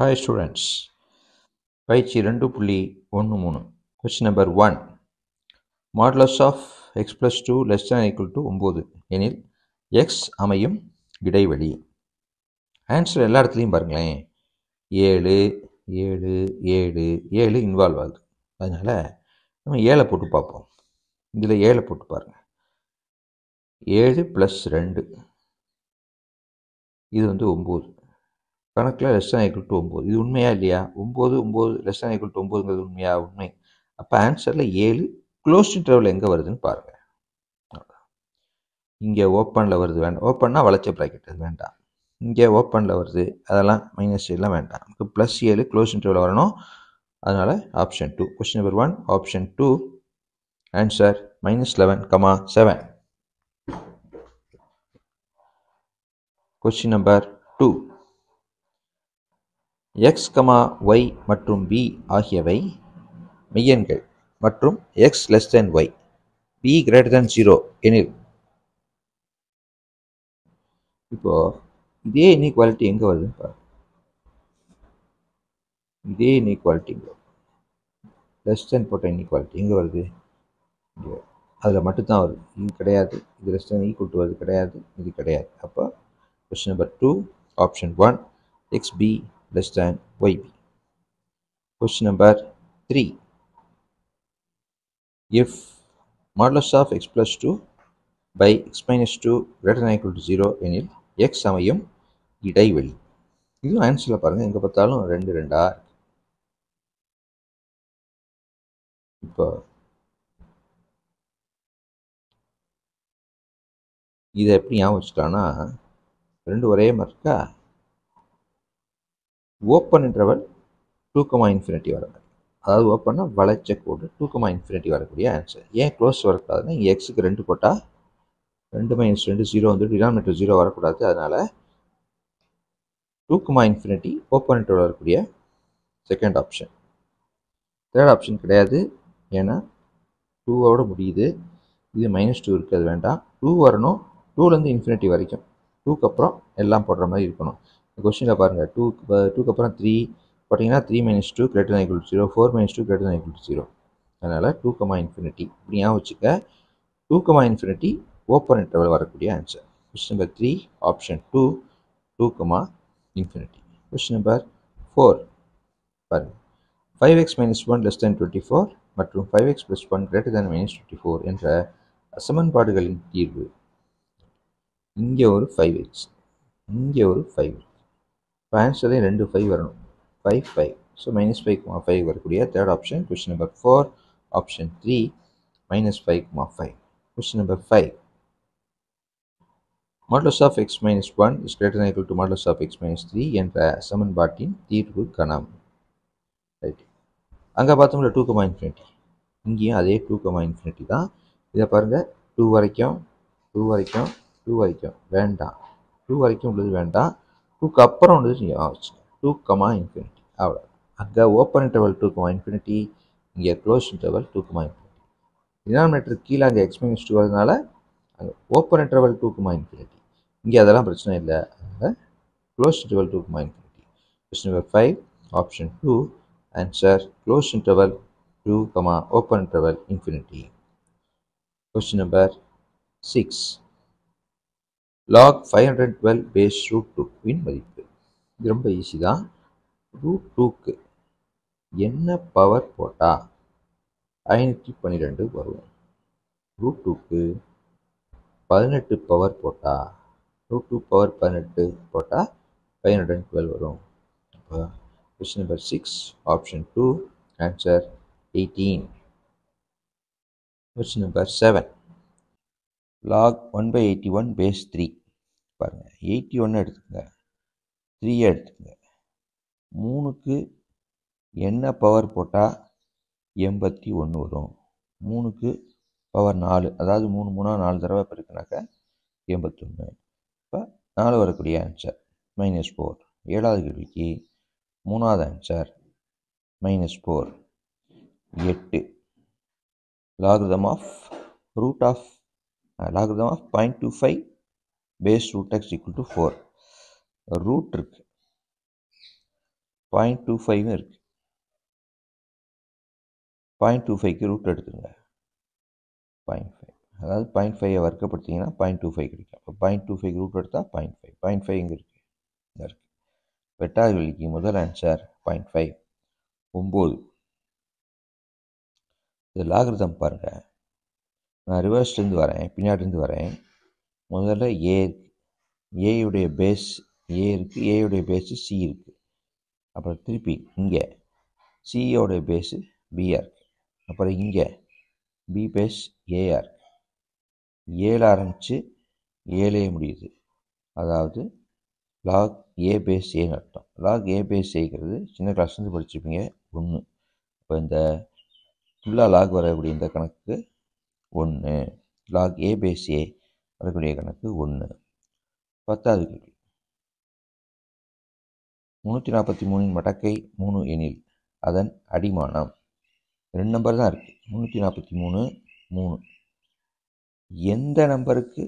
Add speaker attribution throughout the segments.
Speaker 1: Hi students பயிற்சி ரெண்டு புள்ளி ஒன்று மூணு. Question number one modulus of x plus two less than equal to ஒம்பது. எனில் எக்ஸ் அமையும் இடைவெளி. ஆன்சர் எல்லா இடத்துலையும் பாருங்களேன். ஏழு ஏழு ஏழு ஏழு இன்வால்வ் ஆகுது. அதனால் நம்ம ஏழை போட்டு பார்ப்போம். இதில் ஏழை போட்டு பாருங்கள் ஏழு ப்ளஸ் ரெண்டு. இது வந்து ஒம்பது. கணக்கில் லெஸ் தான் ஈக்குவல் டு ஒம்பது. இது உண்மையா இல்லையா? ஒம்பது ஒம்பது லெஸ் தான் ஈக்குவல் டு ஒம்பதுங்கிறது உண்மையா? உண்மை. அப்போ ஆன்சரில் ஏழு க்ளோஸ் இன்டர்வல் எங்கே வருதுன்னு பாருங்கள் இங்கே ஓப்பனில் வருது வேண்டாம். ஓப்பன்னா வளைச்ச ப்ராக்கெட் அது வேண்டாம். இங்கே ஓப்பனில் வருது. அதெல்லாம் மைனஸ் எல்லாம் வேண்டாம். நமக்கு ப்ளஸ் ஏழு க்ளோஸ் இன்டர்வில் வரணும். அதனால் option two question number one option two answer minus eleven comma seven question number two x comma y மற்றும் பி ஆகியவை மெய்யெண்கள் மற்றும் x less than y b greater than zero எனில். இப்போ இதே இன்இக்வாலிட்டி எங்கே வருது இதே இன்இக்வாலிட்டி இங்கே லெஸ் தென் போட்ட இன்இக்வாலிட்டி எங்கே வருது? இங்கே. அதில் மட்டும்தான் வருது. இது கிடையாது. இது லெஸ் தென் ஈக்குவல் டு வருது கிடையாது. இது கிடையாது. அப்போ question number two option one x b less than yb. Question number 3. If modulus of x plus 2 by x minus 2 greater than or equal to 0 எனில் x அமையும் இடைவெளி இதுவும் ஆன்சரில் பாருங்கள் எங்கே பார்த்தாலும் ரெண்டு ரெண்டா இப்போ இதை எப்படி ஞாபகம் வச்சுக்கலாம்னா ரெண்டு ஒரே மாதிரி இருக்கா open interval two comma infinity வர மாதிரி அதாவது ஓப்பன்னா வளைச்ச கோடு டூ கமா இன்ஃபினிட்டி வரக்கூடிய ஆன்சர் ஏன் க்ளோஸ் வரக்கூடாதுன்னா இங்கே எக்ஸுக்கு ரெண்டு போட்டால் ரெண்டு மைனஸ் ரெண்டு ஜீரோ வந்து டினாமினேட்டர் ஜீரோ வரக்கூடாது. அதனால் டூ கமா இன்ஃபினிட்டி ஓப்பன்ட்டு வரக்கூடிய செகண்ட் ஆப்ஷன் தேர்ட் ஆப்ஷன் கிடையாது. ஏன்னா டூவோட முடியுது. இது மைனஸ் டூ இருக்குது அது வேண்டாம். டூ வரணும். டூலேருந்து இன்ஃபினிட்டி வரைக்கும். டூக்கு அப்புறம் எல்லாம் போடுற மாதிரி இருக்கணும். கொஸ்டினில் பாருங்கள் டூ டூக்கு அப்புறம் த்ரீ பார்த்தீங்கன்னா three minus two greater than equal zero four minus two greater than equal zero அதனால் டூ கமா இன்ஃபினிட்டி இப்படி ஞாபகம் வச்சுக்க. Two comma infinity open interval வரக்கூடிய answer question number three option two two comma infinity question number four பாருங்கள் five x minus one less than twenty four மற்றும் five x plus one greater than minus twenty four என்ற சமன்பாடுகளின் தீர்வு. இங்கே ஒரு five X இங்கே ஒரு five இப்போ ஆன்சர்லேயும் ரெண்டு ஃபைவ் வரணும். Five five so minus five comma five வரக்கூடிய third option question number four option three minus five comma five question number five modulus of x minus one is greater than equal to modulus of x minus three என்ற சமன்பாட்டின் தீர்வு கணம். Right அங்கே பார்த்தோம்ல two comma infinity இங்கேயும் அதே two comma infinity தான். இதை பாருங்கள் டூ வரைக்கும் டூ வரைக்கும் டூ வரைக்கும். வேண்டாம். டூ வரைக்கும் உள்ளது வேண்டாம். டூக்கு அப்புறம் வந்து டூ கமா இன்ஃபினிட்டி அவ்வளோ அங்கே open interval two comma infinity இங்கே close interval two comma infinity denominator கீழே அங்கே எக்ஸ்பீரியன்ஸ் டூ வரதுனால அங்கே open interval two comma infinity இங்கே அதெல்லாம் பிரச்சனை இல்லை அதனால் close interval two comma infinity question number five option two answer close interval two comma open interval infinity question number six log five hundred twelve base root டூவின் மதிப்பு. இது ரொம்ப easy தான். Root டூக்கு என்ன பவர் போட்டால் ஐநூற்றி பன்னிரெண்டு வரும். ரூட் டூக்கு பதினெட்டு பவர் போட்டால் ரூட் டூ பவர் பதினெட்டு போட்டால் ஃபைவ் ஹண்ட்ரட் அண்ட் டுவெல் வரும். அப்போ question number six option two answer eighteen question number seven log one by eighty one base three பாருங்கள் எயிட்டி ஒன்று எடுத்துக்கோங்க. த்ரீயை எடுத்துக்கோங்க. மூணுக்கு என்ன பவர் போட்டால் எண்பத்தி ஒன்று வரும். மூணுக்கு பவர் நாலு. அதாவது மூணு மூணாக நாலு தடவை பெருக்கினாக்கா எண்பத்தொன்று இப்போ நாலு வரக்கூடிய ஆன்சர் மைனஸ் ஃபோர் ஏழாவது கேள்விக்கு மூணாவது ஆன்சர் மைனஸ் ஃபோர் எட்டு. Logarithm of root of logarithm of point two five base root x equal to four root இருக்கு பாயிண்ட் டூ ஃபைவும் இருக்குது பாயிண்ட் டூ ஃபைவ்க்கு ரூட் எடுத்துருங்க பாயிண்ட் ஃபைவ் அதாவது பாயிண்ட் ஃபைவை வர்க்கப்படுத்திங்கன்னா பாயிண்ட் டூ ஃபைவ் கிடைக்கும் இப்போ பாயிண்ட் டூ ஃபைவ் ரூட் எடுத்தால் பாயிண்ட் ஃபைவ் பாயிண்ட் ஃபைவ் இங்கே இருக்குது இங்கே இருக்குது வெட்டாது வெளிக்கு முதல் ஆன்சர் பாயிண்ட் ஃபைவ் ஒம்பது இது லாகிருதம் பாருங்கள் நான் ரிவர்ஸ்லேருந்து வரேன் பின்னாடிருந்து வரேன். முதல்ல ஏ ஏயுடைய பேஸ் ஏ இருக்குது ஏயுடைய பேஸு சி இருக்குது அப்புறம் திருப்பி இங்கே. சியோடைய பேஸு பிஆர் இருக்குது அப்புறம் இங்கே. பி பேஸ் ஏஆர் ஏழு ஆரம்பித்து ஏழே முடியுது. அதாவது லாக் ஏ பேஸ் ஏன்னு அர்த்தம். லாக் ஏ பேஸ் ஏங்கிறது சின்ன கிளாஸ்லேருந்து படிச்சுப்பீங்க ஒன்று இப்போ இந்த ஃபுல்லாக லாக் வரக்கூடிய இந்த கணக்கு ஒன்று. லாக் ஏ பேஸ் ஏ வரக்கூடிய கணக்கு ஒன்று. பத்தாவது கேள்வி. முந்நூற்றி நாற்பத்தி மூணின் மடக்கை மூணு எனில் அதன் அடிமானம். ரெண்டு நம்பர் தான் இருக்குது முந்நூற்றி நாற்பத்தி மூணு மூணு. எந்த நம்பருக்கு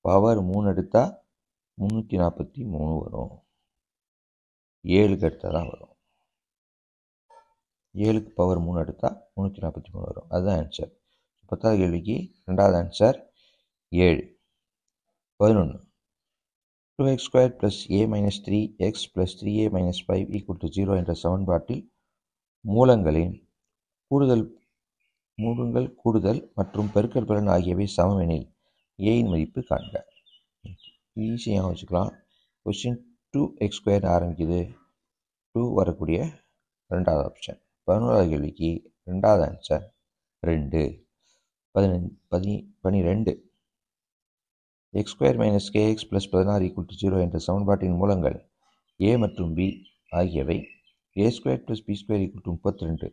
Speaker 1: பவர் மூணு எடுத்தால் முந்நூற்றி நாற்பத்தி மூணு வரும். ஏழுக்கு எடுத்தால் தான் வரும். ஏழுக்கு பவர் மூணு எடுத்தால் முந்நூற்றி நாற்பத்தி மூணு வரும். அதுதான் ஆன்சர் பத்தாவது கேள்விக்கு ரெண்டாவது ஆன்சர் ஏழு. பதினொன்று two x square plus a minus three x plus three a minus five equal to zero என்ற சமன்பாட்டில் மூலங்களின் கூடுதல் மூலங்கள் கூடுதல் மற்றும் பெருக்கல் பலன் ஆகியவை சமமெனில் ஏயின் மதிப்பு காண்க. ஈஸியாக வச்சுக்கலாம். கொஸ்டின் டூ எக்ஸ் ஸ்கொயர் ஆரம்பிக்குது. டூ வரக்கூடிய ரெண்டாவது ஆப்ஷன் பதினோராவது கேள்விக்கு ரெண்டாவது ஆன்சர் ரெண்டு. பதினஞ்சு பதி பனிரெண்டு. X square minus k x plus பதினாறு ஈக்குவல் டு ஜீரோ என்ற சமன்பாட்டின் மூலங்கள் ஏ மற்றும் பி ஆகியவை a square plus b square equal to முப்பத்தி ரெண்டு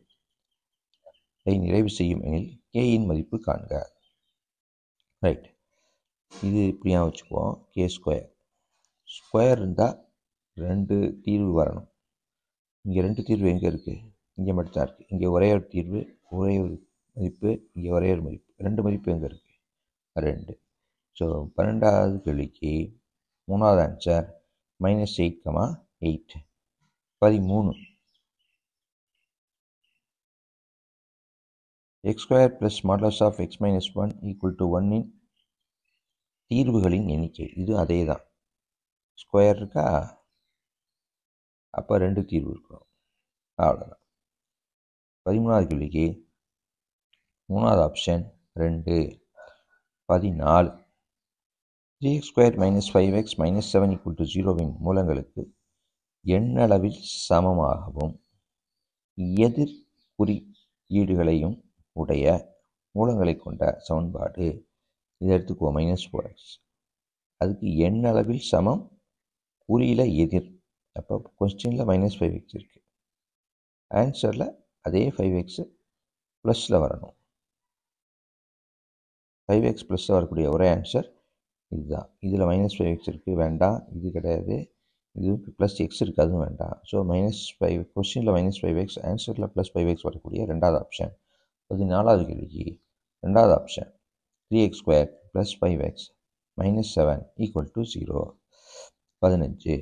Speaker 1: ஐ நிறைவு செய்யும் எனில் கேயின் மதிப்பு காண்க. ரைட் இது இப்படியா வச்சுக்குவோம். கே ஸ்கொயர் ஸ்கொயர் இருந்தால் ரெண்டு தீர்வு வரணும். இங்கே ரெண்டு தீர்வு எங்கே இருக்குது இங்கே மட்டும் தான் இருக்குது இங்கே ஒரே ஒரு தீர்வு ஒரே ஒரு மதிப்பு இங்கே ஒரே ஒரு மதிப்பு. ரெண்டு மதிப்பு எங்கே இருக்குது ரெண்டு. ஸோ பன்னெண்டாவது கேள்விக்கு மூணாவது answer minus eight comma eight பதிமூணு. X square plus modulus of x minus one equal to ஒன்னின் தீர்வுகளின் எண்ணிக்கை. இது அதே தான். ஸ்கொயர் இருக்கா? அப்போ ரெண்டு தீர்வு இருக்கணும் அவ்வளோதான் பதிமூணாவது கேள்விக்கு மூணாவது ஆப்ஷன் ரெண்டு பதினாலு. Three x square minus five x minus seven equal to ஜீரோவின் மூலங்களுக்கு எண்ணளவில் சமமாகவும் எதிர் குறியீடுகளையும் உடைய மூலங்களை கொண்ட சமன்பாடு இதை எடுத்துக்குவோம் மைனஸ் ஃபோர் எக்ஸ் அதுக்கு எண்ணளவில் சமம் குறியில் எதிர். அப்போ கொஸ்டினில் மைனஸ் ஃபைவ் எக்ஸ் இருக்குது ஆன்சரில் அதே ஃபைவ் எக்ஸு ப்ளஸில் வரணும். ஃபைவ் எக்ஸ் ப்ளஸ்ஸாக வரக்கூடிய ஒரே ஆன்சர் இதுதான். இதில் மைனஸ் ஃபைவ் எக்ஸ் இருக்குது வேண்டாம். இது கிடையாது. இது ப்ளஸ் எக்ஸ் இருக்குது அதுவும் வேண்டாம். ஸோ மைனஸ் ஃபைவ் கொஸ்டினில் மைனஸ் ஃபைவ் எக்ஸ் ஆன்சரில் ப்ளஸ் ஃபைவ் எக்ஸ் வரக்கூடிய ரெண்டாவது ஆப்ஷன் பதினாலாவது கேள்விக்கு ரெண்டாவது option three x square plus five x minus seven equal to zero பதினஞ்சு.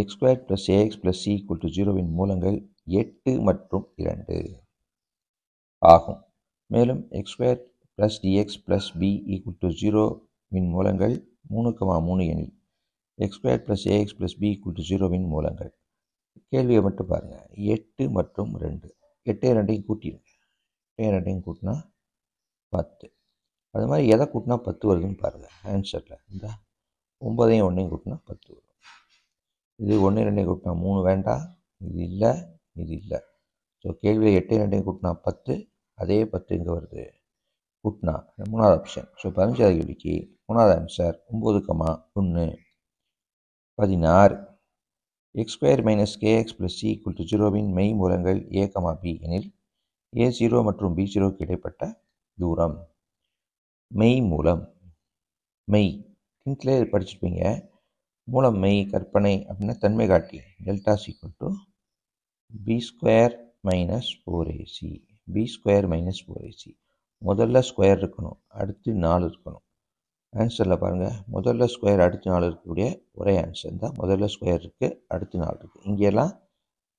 Speaker 1: X square plus a x plus c equal to ஜீரோவின் மூலங்கள் எட்டு மற்றும் இரண்டு. ஆகும். மேலும் x square plus d x plus b equal to ஜீரோவின் மூலங்கள் மூணு கமா மூணு எனில் x square plus a x plus b equal to ஜீரோவின் மூலங்கள். கேள்வியை மட்டும் பாருங்கள் எட்டு மற்றும் ரெண்டு. எட்டே ரெண்டையும் கூட்டிடுங்க எட்டே ரெண்டையும் கூட்டினா பத்து. அது மாதிரி எதை கூட்டினா பத்து வருதுன்னு பாருங்கள் ஆன்சரில் இந்த ஒம்பதையும் ஒன்றையும் கூட்டினா பத்து வரும். இது ஒன்று ரெண்டையும் கூட்டினா மூணு வேண்டாம் இது இல்லை இது இல்லை. ஸோ கேள்வியில் எட்டையும் ரெண்டையும் கூட்டினா பத்து அதே பத்து இங்கே வருது. கூட்டினா மூணாவது ஆப்ஷன் ஸோ பதினஞ்சாவது கேள்விக்கு மூணாவது ஆன்சர் ஒம்பது கமா ஒன்று பதினாறு. X square minus k x plus c equal to ஜீரோவின் மெய் மூலங்கள் ஏ கமா பி எனில் ஏ ஜீரோ மற்றும் பி ஜீரோக்கு இடைப்பட்ட தூரம். மெய் மூலம். மெய். டென்த்லே படிச்சிருப்பீங்க. மூலம் மெய் கற்பனை அப்படின்னா தன்மை காட்டி. Delta equal to b square minus four a c b square minus four a c முதல்ல ஸ்கொயர் இருக்கணும் அடுத்து நாலு இருக்கணும். ஆன்சரில் பாருங்கள் முதல்ல ஸ்கொயர் அடுத்த நாள் இருக்கக்கூடிய ஒரே ஆன்சர் தான். முதல்ல ஸ்கொயர் இருக்குது அடுத்த நாள் இருக்குது இங்கெல்லாம்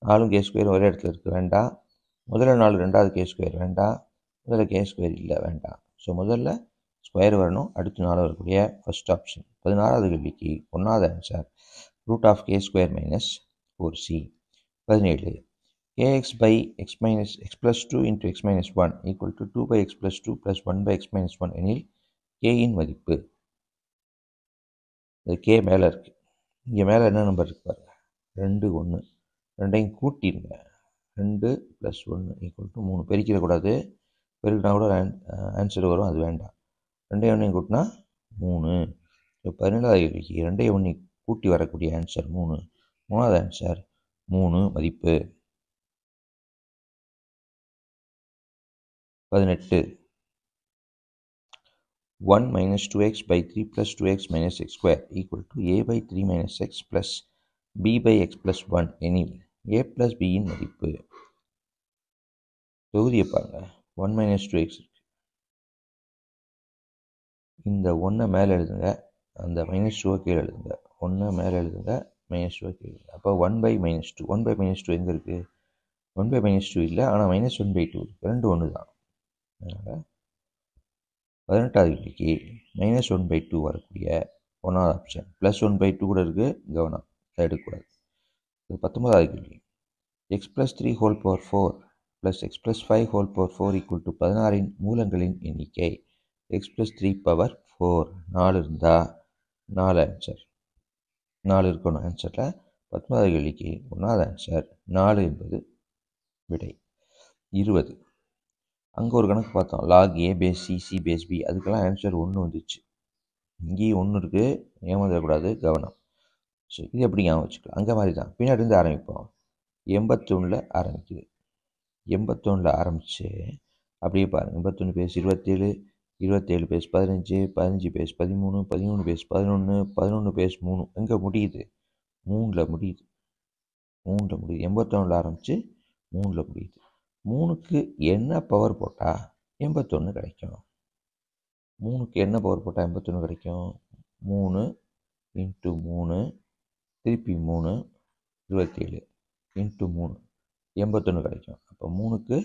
Speaker 1: நாலும் கே ஸ்கொயர் ஒரே இடத்துல இருக்குது வேண்டாம் முதல்ல நாலு ரெண்டாவது கே ஸ்கொயர் வேண்டாம் முதல்ல கே ஸ்கொயர் இல்லை வேண்டாம் ஸோ முதல்ல ஸ்கொயர் வரணும் அடுத்த நாலு வரக்கூடிய ஃபஸ்ட் ஆப்ஷன் பதினாறாவது கேள்விக்கு ஒன்றாவது answer root of k square minus four c பதினேழு. K x by x minus x plus two into x minus one equal to two by x plus two plus one by x minus one எனில் கேயின் மதிப்பு. இது K மேலே இருக்குது இங்கே மேலே என்ன நம்பர் இருக்கு பாருங்க. ரெண்டு ஒன்று ரெண்டையும் கூட்டிடுங்க ரெண்டு ப்ளஸ் ஒன்று ஈக்குவல் டு மூணு. பெருக்கிடக்கூடாது. பெருக்கினா கூட ஆன்சர் வரும். அது வேண்டாம். ரெண்டையும் ஒன்றையும் கூட்டினா மூணு. இப்போ பதினேழாவது கேள்விக்கு ரெண்டையும் ஒன்று கூட்டி வரக்கூடிய ஆன்சர் மூணு. மூணாவது ஆன்சர் மூணு மதிப்பு. பதினெட்டு. One minus two x by three plus two x minus x square equal to a by three minus x plus b by x plus one எனில் ஏ ப்ளஸ் பியின் மதிப்பு. தொகுதியை பாருங்க. ஒன் மைனஸ் டூ எக்ஸ் இந்த ஒன்றை மேலே எழுதுங்க. அந்த மைனஸ் டூவை கீழே எழுதுங்க. ஒன்று மேலே எழுதுங்க. மைனஸ் டூவை கீழே எழுதுங்க. அப்போ one by minus two one by minus two எங்கே இருக்குது ஒன் பை மைனஸ் டூ இல்லை. ஆனால் மைனஸ் ஒன் பை டூ ரெண்டு ஒன்று தான் அதனால் பதினெட்டாவது விதிக்கு மைனஸ் ஒன் பை டூ வரக்கூடிய ஒன்றாவது option plus one by two கூட இருக்குது கவனம். எடுக்கக்கூடாது. இது பத்தொன்பதாவது கேள்வி. X plus three whole power four plus x plus five whole power four equal to பதினாறின் மூலங்களின் எண்ணிக்கை x plus three power four நாலு இருந்தால் நாலு ஆன்சர் நாலு இருக்கணும். ஆன்சரில் பத்தொன்பதாவது கேள்விக்கு ஒன்றாவது ஆன்சர் நாலு என்பது விடை. இருபது. அங்கே ஒரு கணக்கு பார்த்தோம். Log a base c c base b அதுக்கெல்லாம் ஆன்சர் ஒன்று வந்துச்சு. இங்கேயும் ஒன்று இருக்குது ஏமாந்துடக்கூடாது. கவனம். ஸோ இது எப்படி ஞாபகம் வச்சுக்கலாம்? அங்கே மாதிரி தான் பின்னாடி இருந்து ஆரம்பிப்போம். எண்பத்தொன்னில் ஆரம்பிக்குது. எண்பத்தொன்னில் ஆரம்பித்து அப்படியே பாருங்கள் எண்பத்தொன்று பேஸ் இருபத்தேழு இருபத்தேழு பேஸ் பதினஞ்சு பதினஞ்சு பேஸ் பதிமூணு பதிமூணு பேஸ் பதினொன்று பதினொன்று பேஸ் மூணு. எங்கே முடியுது? மூணில் முடியுது. மூணில் முடியுது. எண்பத்தொன்னில் ஆரம்பித்து மூணில் முடியுது. மூணுக்கு என்ன பவர் போட்டால் எண்பத்தொன்று கிடைக்கும். மூணுக்கு என்ன பவர் போட்டால் எண்பத்தொன்று கிடைக்கும்? மூணு இன்ட்டு மூணு திருப்பி மூணு இருபத்தேழு இன்ட்டு மூணு எண்பத்தொன்று கிடைக்கும். அப்போ மூணுக்கு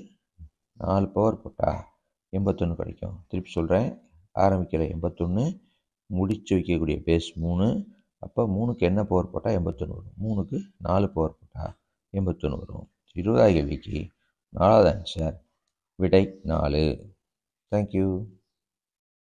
Speaker 1: நாலு பவர் போட்டால் எண்பத்தொன்று கிடைக்கும். திருப்பி சொல்கிறேன் ஆரம்பிக்கிற எண்பத்தொன்று முடிச்சு வைக்கக்கூடிய பேஸ் மூணு அப்போ மூணுக்கு என்ன பவர் போட்டால் எண்பத்தொன்று வரும். மூணுக்கு நாலு பவர் போட்டால் எண்பத்தொன்று வரும். இருபதாயிரம் கேள்விக்கு நாலாவது ஆன்சர் விடை நாலு தேங்க்யூ